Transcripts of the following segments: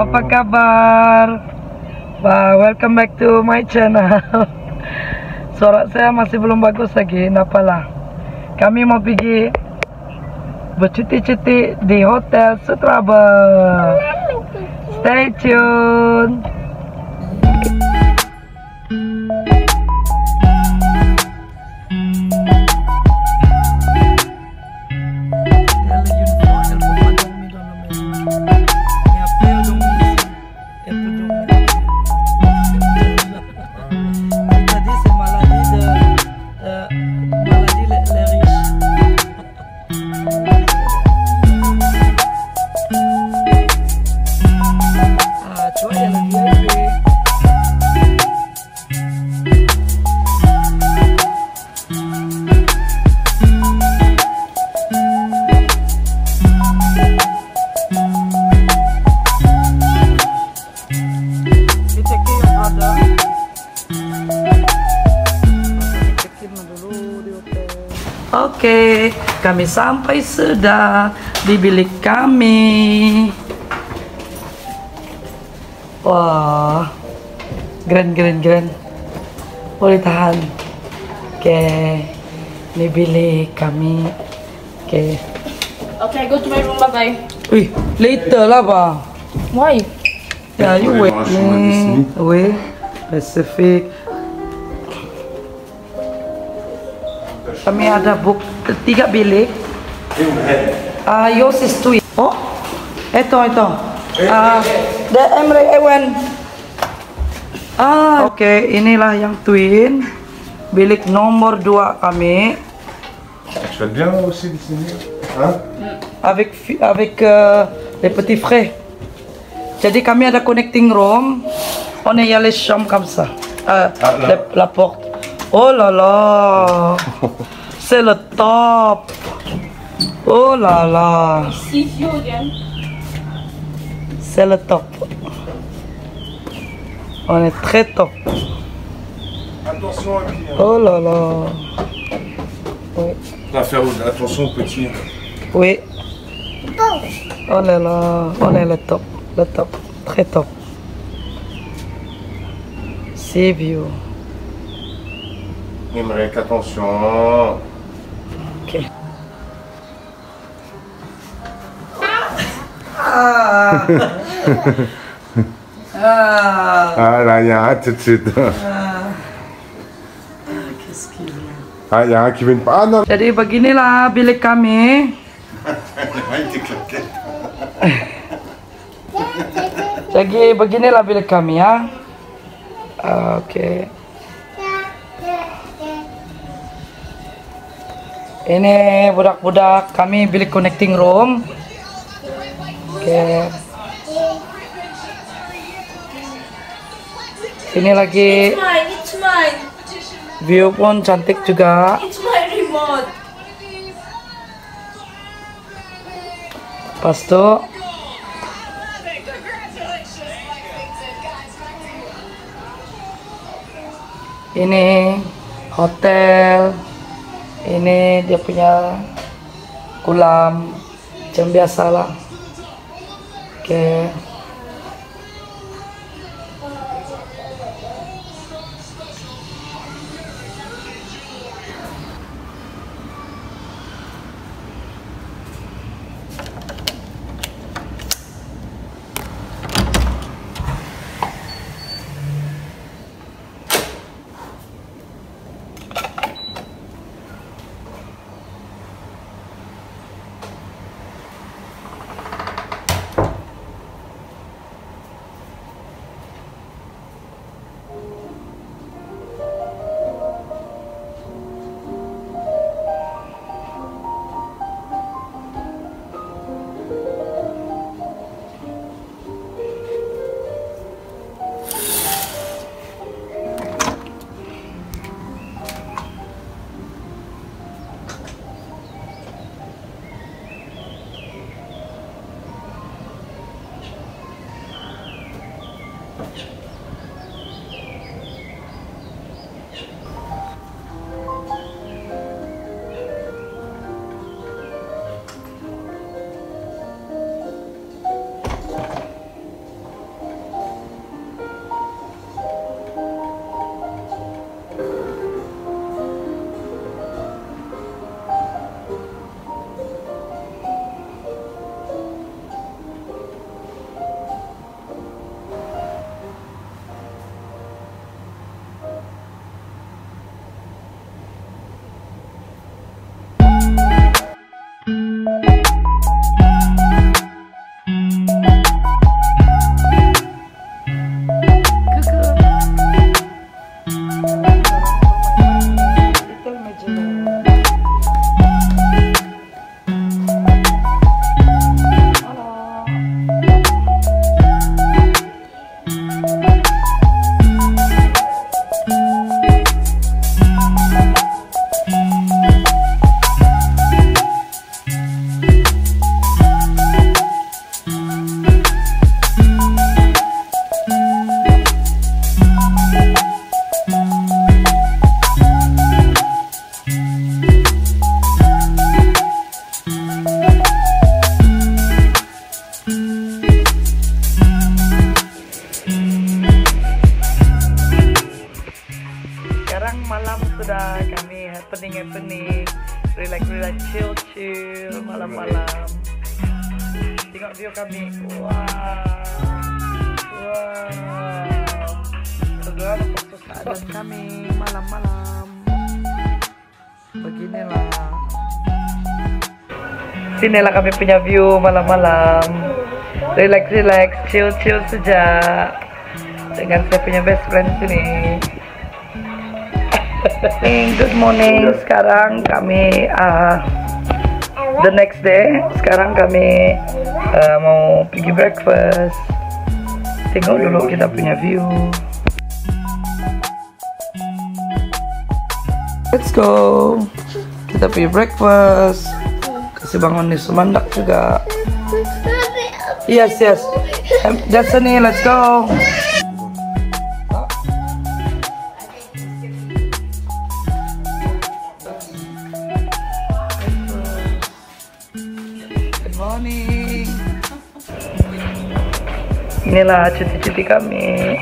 Apa kabar? Wah, welcome back to my channel. Suara saya masih belum bagus lagi, napalah. Kami mau pergi bercuti-cuti di Hotel Sutrabel. Stay tune. Hotel. Oke, kami sampai sudah di bilik kami. Wah, keren keren keren. Boleh tahan. Oke, ini bilik kami. Oke. Okay, go to my room. Bye bye. Wih, later lah pak. Why? Ya, you Boleh wait nih. Wait, Pacific. Kami ada book tiga bilik. Ah, yours is twin. Oh, ito, ito. Ah, the Emre Ewen. Ah, oke, inilah yang twin. Bilik nomor dua kami. Tu vas bien aussi dessiné Hein avec avec euh, les petits frères. Jadi kami ada connecting room. On est y a les chambres comme ça. Euh, Ah, la, la porte. Oh là là. C'est le top. Oh là là. C'est le top. On est très top. Attention à qui hein. Oh là là. Oui. Va faire attention aux petits. Oui. Oh là là. On est le top. Le top. Très top. C'est vieux. Emmerich, attention. Ok. Ah. ah. Ah là, il y a un tout de suite. Qu'est-ce qu'il y a? Ah, il y a un qui vient de... Ah non Jadi beginilah bilik kami. Il était claqué. Jadi beginilah bilik kami ya. Oke. Ini budak-budak kami bilik connecting room. Oke. Ini lagi Mine, it's mine. view pun cantik juga. It's my remote. Pas ini hotel ini dia punya kolam macam biasa lah. Oke happening. Relax, relax, chill, chill. Malam-malam. Tengok view kami. Wow. Wow. Segala foto keadaan kami malam-malam. Beginilah. Sinilah kami punya view malam-malam. Relax, relax, chill, chill saja. Dengan saya punya best friend sini. Good morning. Sekarang kami uh, the next day. Sekarang kami uh, mau pergi breakfast. Tengok dulu kita punya view. Let's go. Kita pergi breakfast. Kasih bangun di Semandak juga. Yes, yes. Destiny, let's go. Morning. Inilah cuti-cuti kami.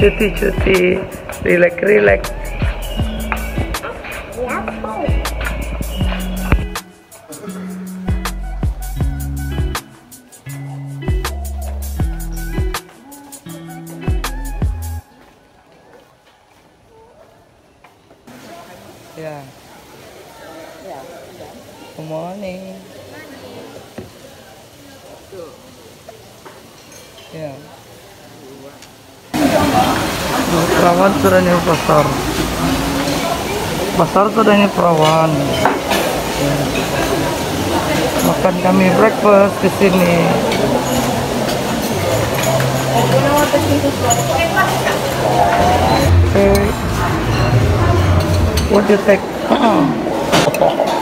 Cuti-cuti, relax-relax. Yeah. Good morning. Ya. Perawan sudah nih pasar. Pasar sudah nih perawan. Makan kami breakfast di sini. Okay. What do you take?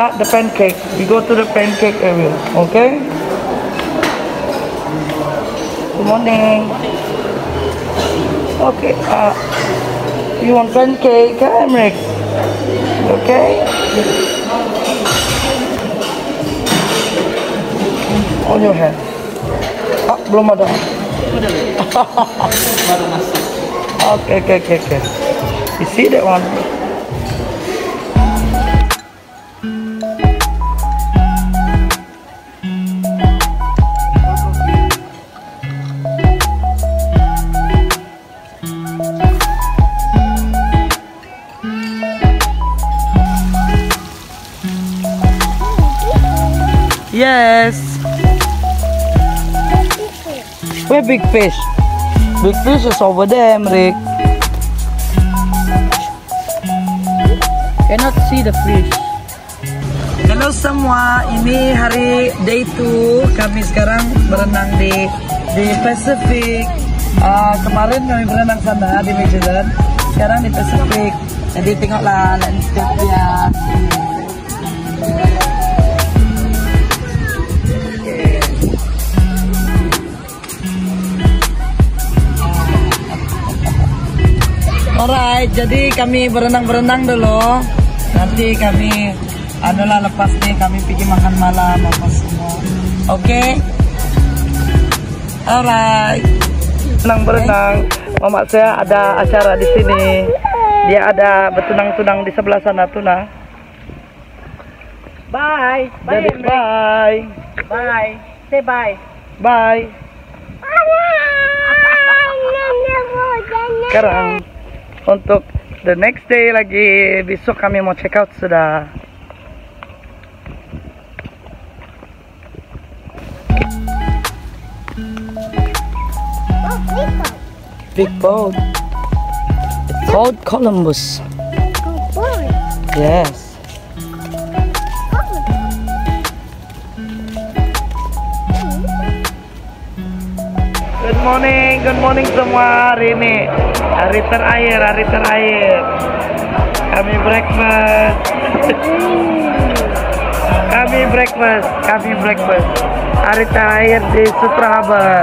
Ah, the pancake. We go to the pancake area. Okay? Good morning. Okay. Uh, you want pancake, Emric? Okay? On your hand. Ah, belum ada. Okay, okay, okay, okay. You see that one? Big fish? Big fish is over there, Emric. Cannot see the fish. Halo semua, ini hari day 2 Kami sekarang berenang di di Pacific Ah, Kemarin kami berenang sana di Magellan Sekarang di Pacific Jadi tengoklah landscape-nya jadi kami berenang-berenang dulu. Nanti kami adalah lepas nih kami pergi makan malam apa semua. Oke? Okay? Alright. Berenang-berenang. Mama saya ada acara di sini. Dia ada bertunang-tunang di sebelah sana tuh nah. Bye. Bye. Jadi bye. Bye. Say bye. Bye. Sekarang untuk the next day lagi besok kami mau check out sudah. Big boat. It's called Columbus. Yes. Good morning, good morning semua. Hari ini hari terakhir, hari terakhir. Kami breakfast. Kami breakfast, kami breakfast. Hari terakhir di Sutra Harbor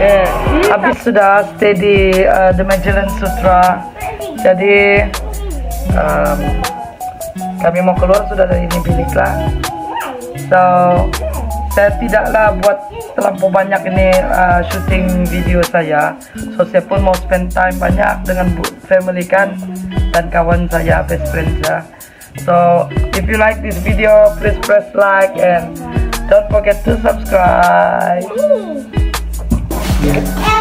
yeah. habis sudah stay di uh, The Magellan Sutra. Jadi um, kami mau keluar sudah dari ini bilik lah so saya tidaklah buat terlampau banyak ini uh, syuting video saya. So saya pun mau spend time banyak dengan family kan dan kawan saya best friend saya so if you like this video please press like and don't forget to subscribe. And